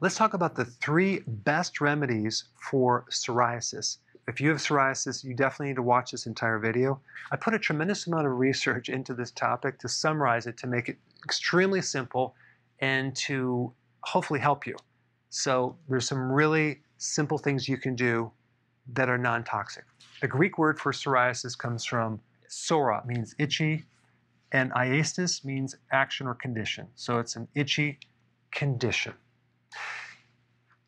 Let's talk about the three best remedies for psoriasis. If you have psoriasis, you definitely need to watch this entire video. I put a tremendous amount of research into this topic to summarize it, to make it extremely simple, and to hopefully help you. So there's some really simple things you can do that are non-toxic. The Greek word for psoriasis comes from psora, means itchy, and iasis means action or condition. So it's an itchy condition.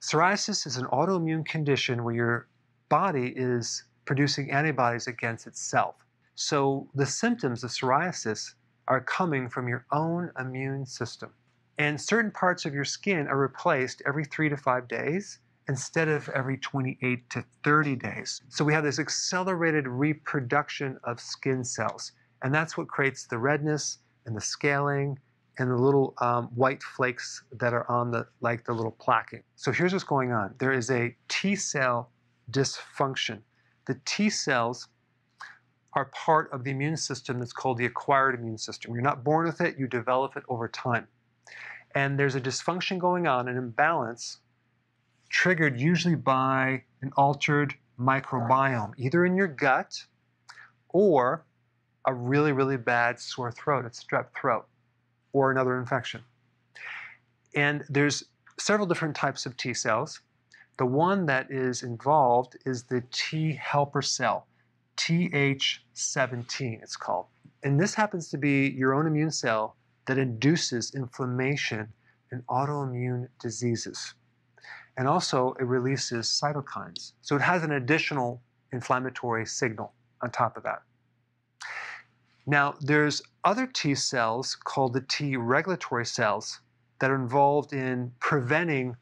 Psoriasis is an autoimmune condition where your body is producing antibodies against itself. So the symptoms of psoriasis are coming from your own immune system. And certain parts of your skin are replaced every three to five days instead of every 28 to 30 days. So we have this accelerated reproduction of skin cells. And that's what creates the redness and the scaling and the little um, white flakes that are on the, like the little plaquing. So here's what's going on. There is a T cell dysfunction. The T cells are part of the immune system that's called the acquired immune system. You're not born with it, you develop it over time. And there's a dysfunction going on, an imbalance triggered usually by an altered microbiome, either in your gut or a really, really bad sore throat, a strep throat, or another infection. And there's several different types of T cells. The one that is involved is the T helper cell, TH17 it's called. And this happens to be your own immune cell that induces inflammation and autoimmune diseases and also it releases cytokines. So it has an additional inflammatory signal on top of that. Now, there's other T cells called the T regulatory cells that are involved in preventing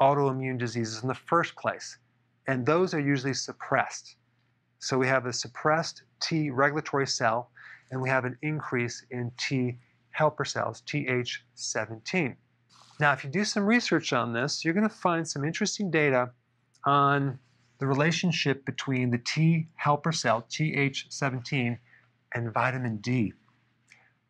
autoimmune diseases in the first place, and those are usually suppressed. So we have a suppressed T regulatory cell, and we have an increase in T helper cells, TH17. Now, if you do some research on this, you're going to find some interesting data on the relationship between the T helper cell, TH17, and vitamin D.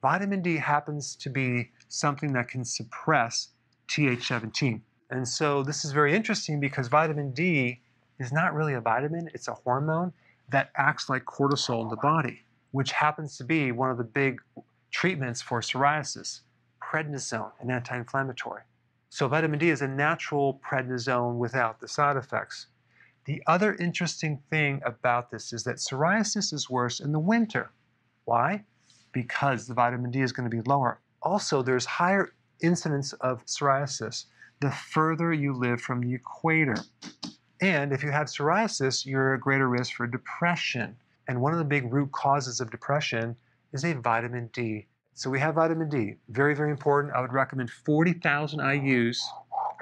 Vitamin D happens to be something that can suppress TH17. And so this is very interesting because vitamin D is not really a vitamin, it's a hormone that acts like cortisol in the body, which happens to be one of the big treatments for psoriasis prednisone, an anti-inflammatory. So vitamin D is a natural prednisone without the side effects. The other interesting thing about this is that psoriasis is worse in the winter. Why? Because the vitamin D is going to be lower. Also, there's higher incidence of psoriasis the further you live from the equator. And if you have psoriasis, you're at greater risk for depression. And one of the big root causes of depression is a vitamin D so we have vitamin D, very, very important. I would recommend 40,000 IUs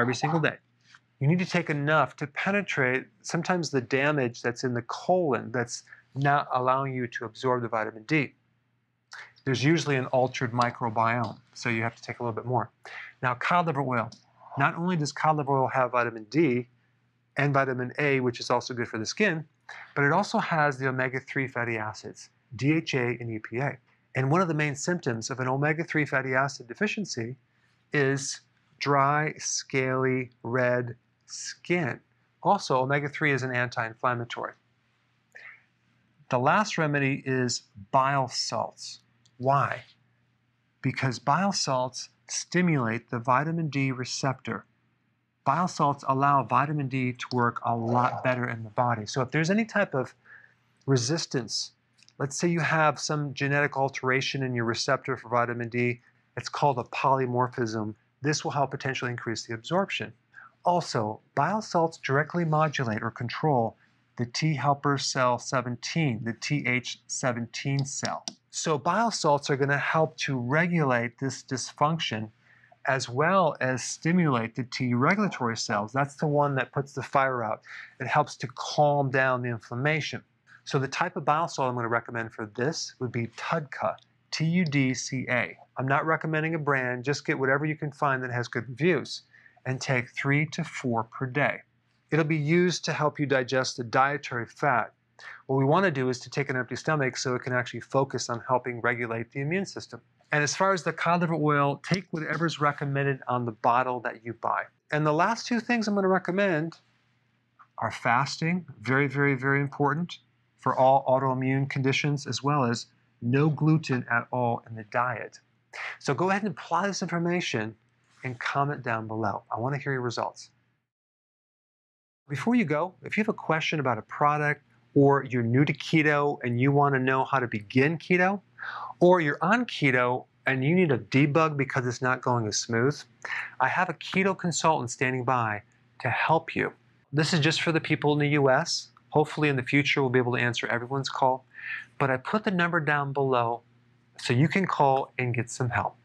every single day. You need to take enough to penetrate sometimes the damage that's in the colon that's not allowing you to absorb the vitamin D. There's usually an altered microbiome, so you have to take a little bit more. Now, cod liver oil. Not only does cod liver oil have vitamin D and vitamin A, which is also good for the skin, but it also has the omega-3 fatty acids, DHA and EPA. And one of the main symptoms of an omega-3 fatty acid deficiency is dry, scaly, red skin. Also, omega-3 is an anti-inflammatory. The last remedy is bile salts. Why? Because bile salts stimulate the vitamin D receptor. Bile salts allow vitamin D to work a lot better in the body. So if there's any type of resistance Let's say you have some genetic alteration in your receptor for vitamin D. It's called a polymorphism. This will help potentially increase the absorption. Also, bile salts directly modulate or control the T helper cell 17, the TH17 cell. So bile salts are going to help to regulate this dysfunction as well as stimulate the T regulatory cells. That's the one that puts the fire out. It helps to calm down the inflammation. So the type of bile salt I'm going to recommend for this would be Tudca, T-U-D-C-A. I'm not recommending a brand, just get whatever you can find that has good reviews and take three to four per day. It'll be used to help you digest the dietary fat. What we want to do is to take an empty stomach so it can actually focus on helping regulate the immune system. And as far as the cod liver oil, take whatever's recommended on the bottle that you buy. And the last two things I'm going to recommend are fasting, very, very, very important for all autoimmune conditions, as well as no gluten at all in the diet. So go ahead and apply this information and comment down below. I want to hear your results. Before you go, if you have a question about a product or you're new to keto and you want to know how to begin keto, or you're on keto and you need a debug because it's not going as smooth, I have a keto consultant standing by to help you. This is just for the people in the US. Hopefully, in the future, we'll be able to answer everyone's call. But I put the number down below so you can call and get some help.